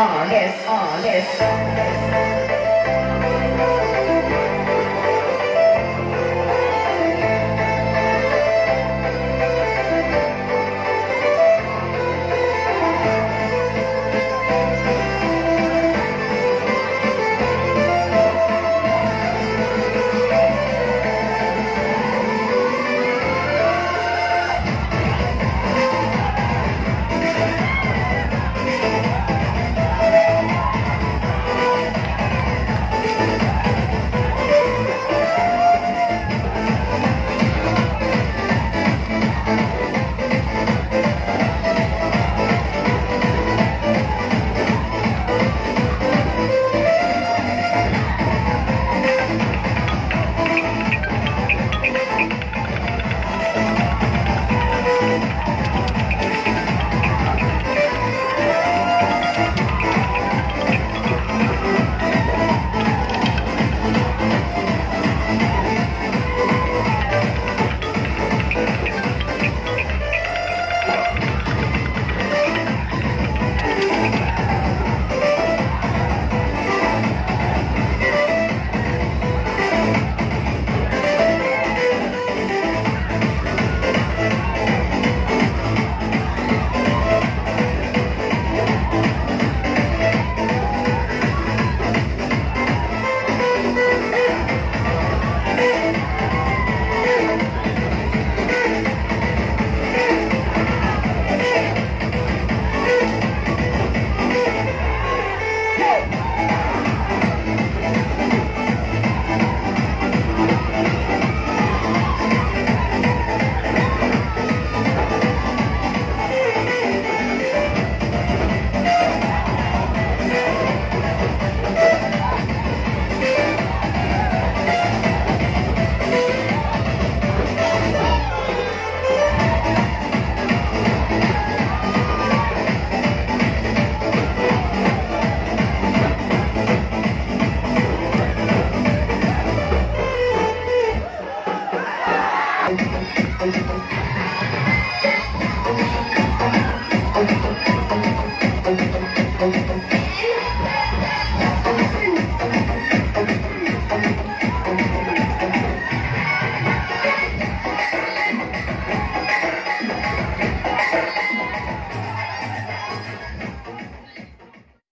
Yes. Yes. honest.